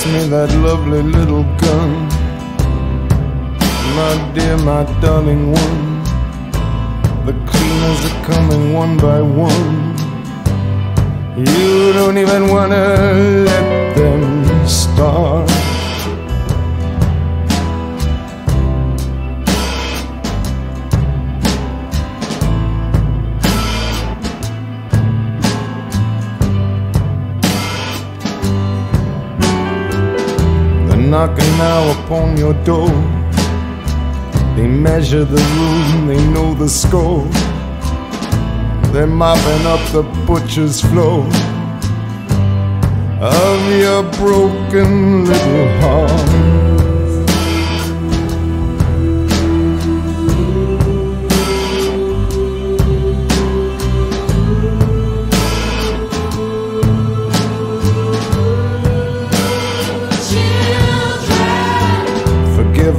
pass me that lovely little gun. My dear, my darling one. The cleaners are coming one by one. You don't even wanna let them start. Knocking now upon your door. They measure the room, they know the score. They're mopping up the butcher's floor of your broken little heart.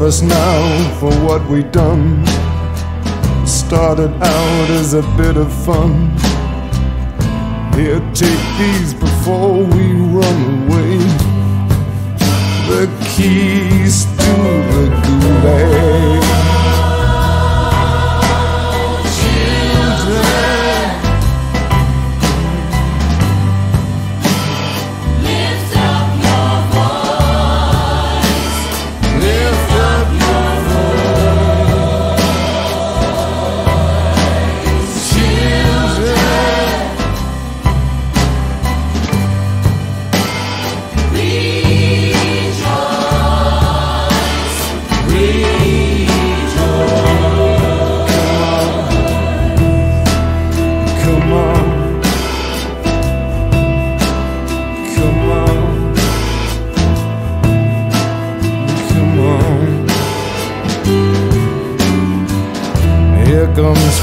Forgive us now for what we done. Started out as a bit of fun. Here, take these before we run away. The keys to the gulag.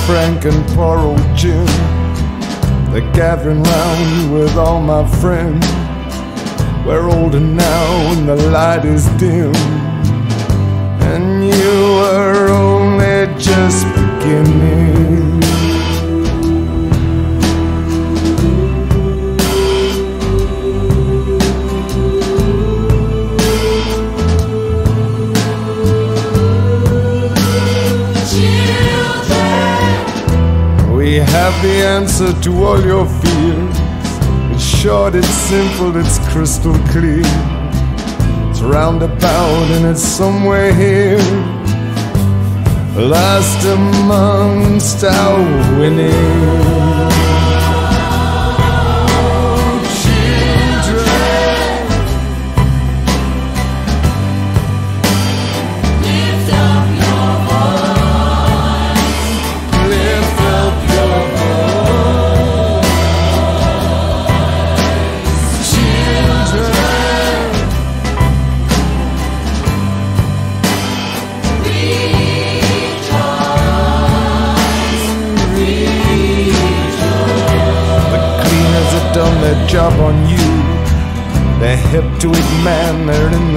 Frank and poor old Jim. They're gathering round with all my friends. We're older now and the light is dim. And you are only just beginning. Have the answer to all your fears. It's short, it's simple, it's crystal clear. It's roundabout and it's somewhere here. Last amongst our winning.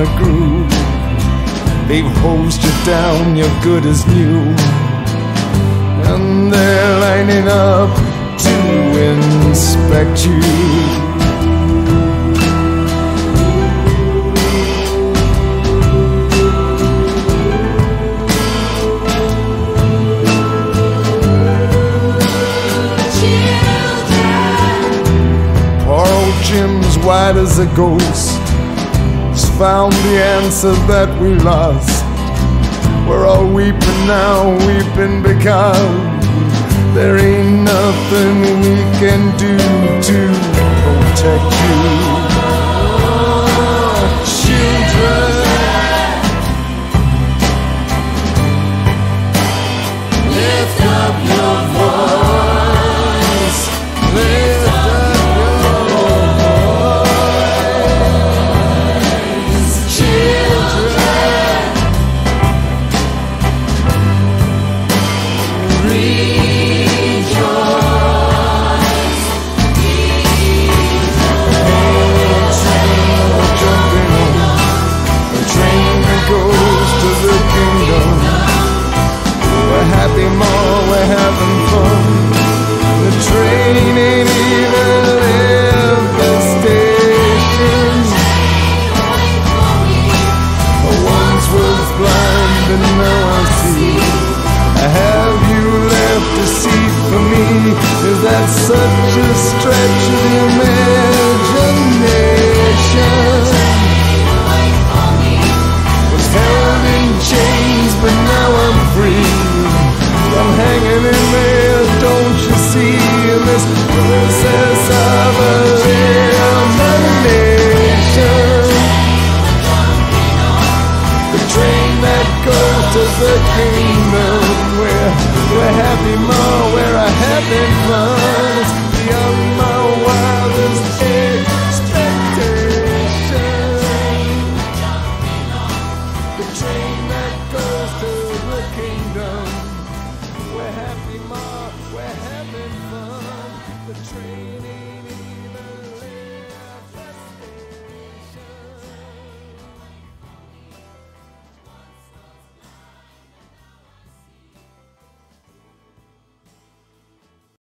The groove. They've hosed you down, you're good as new. And they're lining up to inspect you. Poor old Jim's white as a ghost. Found the answer that we lost. We're all weeping now, weeping because there ain't nothing we can do to protect you. Children. Lift up your voice.